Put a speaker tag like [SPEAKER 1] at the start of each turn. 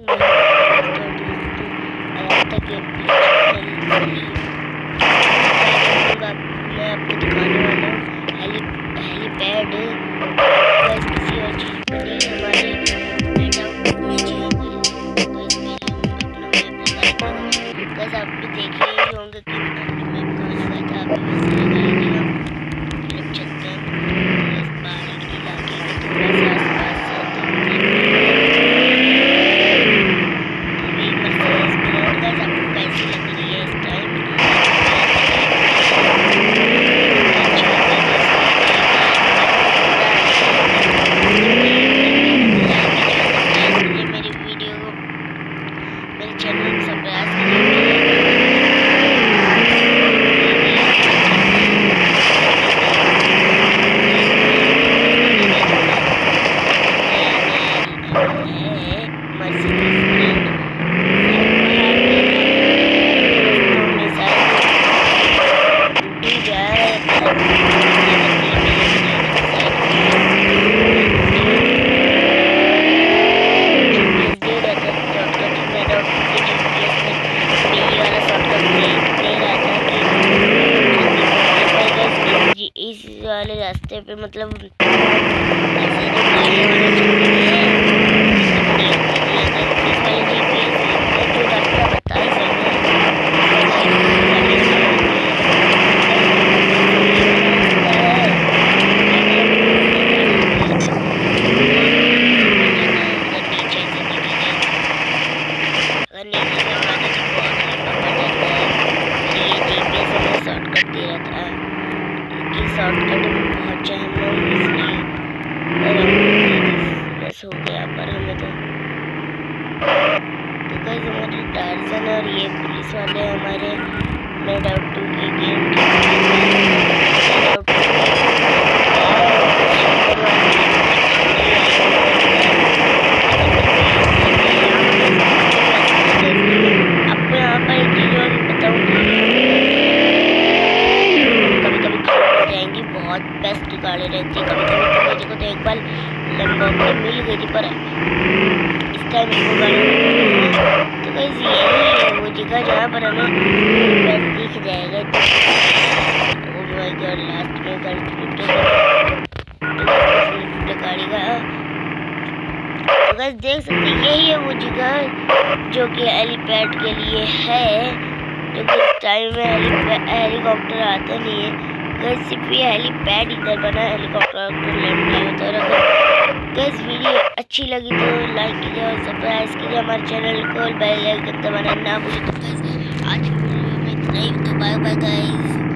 [SPEAKER 1] मैं आपको दिखाने वाला हेली हेलीपैड किसी और चीज़ पर नहीं हमारे आप भी देख ही होंगे कि मैप कहाँ लगा था आप भी वैसे लगा लीजिएगा फिर अब चलते हैं इस पहाड़ी इलाके के थोड़ा सा आसपास से तो एक मर्सिडीज मिरर गाइस आपको कैसी लग रही है इस टाइम मेरी वीडियो को मेरे चैनल को सब्सक्राइब इस वाले रास्ते पे मतलब ऐसे जो गाड़ियाँ वाले चलते हैं इस वाले जीपीएस जो रास्ता बता ही शॉर्टकट दे रहा था कि शॉर्टकट में पहुँचे हम लोग इसलिए और हम बस हो गया पर हमें तो कई हमारे टार्जन और ये पुलिस वाले हमारे मेड आउट टू की गेम के आपको यहाँ पर एक चीज़ और बताऊँगी कभी कभी खराब हो जाएँगी बहुत बेस्ट गाड़ी रहती है कभी कभी तो मुझे को तो एक बार लंबोर्गिनी मिल गई थी, पर इस टाइम वो गाड़ी तो कैसे यही है वो जगह जहाँ पर हमें दिख जाएगा। ओ माय गॉड लास्ट में गाड़ी टूटे गाड़ी का। तो गैस देख सकते हैं, यही है वो जगह जो कि हेलीपैड के लिए है। जो कि टाइम में हेलीकॉप्टर आता नहीं है। सिर्फ़ हेलीपैड इधर बना हेलीकॉप्टर लैंड नहीं होता रहा गैस वीडियो अच्छी लगी तो लाइक कीजिए और सब्सक्राइब कीजिए हमारे चैनल को बेल आइकन दबाना ना भूलिए। तो गैस आज की वीडियो में इतना ही। तो बाय बाय गाइस